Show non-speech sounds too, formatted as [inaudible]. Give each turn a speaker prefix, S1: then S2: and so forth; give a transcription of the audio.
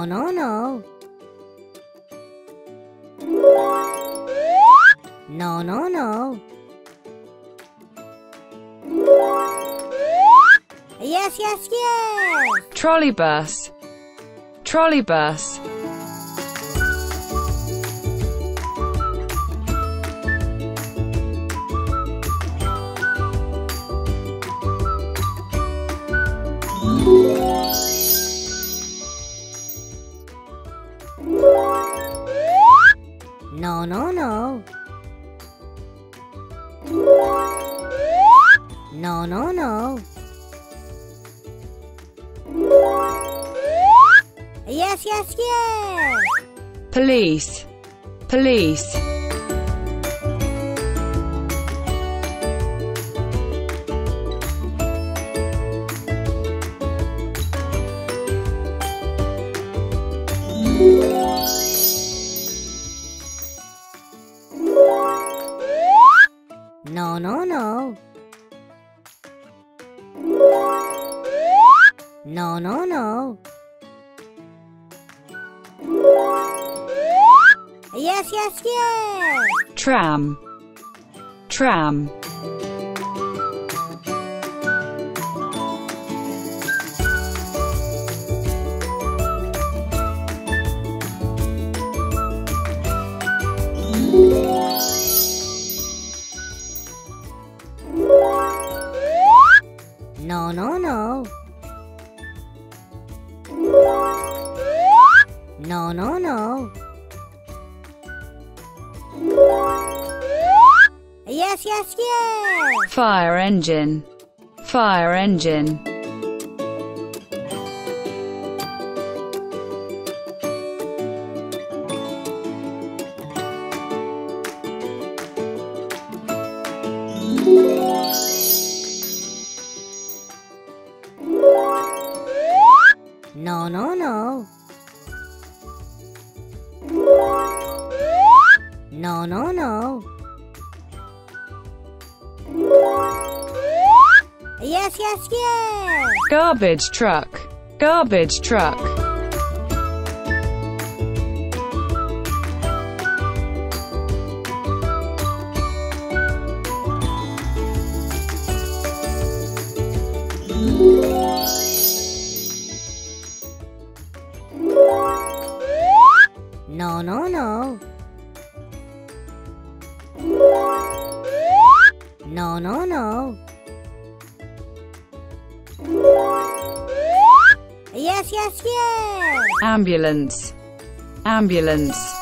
S1: No, no, no. No, no, no. Yes, yes, yes!
S2: Trolley bus.
S1: Trolley bus. No. No, no, no. Yes, yes, yes.
S2: Police. Police.
S1: No, no, no. No, no. Yes, yes, yes.
S2: Tram. Tram.
S1: No, no, no. Yes, yes, yes.
S2: Fire engine. Fire engine.
S1: No, no, no. No, no, no. Yes, yes, yes.
S2: Garbage truck. Garbage truck. [laughs]
S1: No, no, no. No, no, no. Yes, yes, yes.
S2: Ambulance. Ambulance.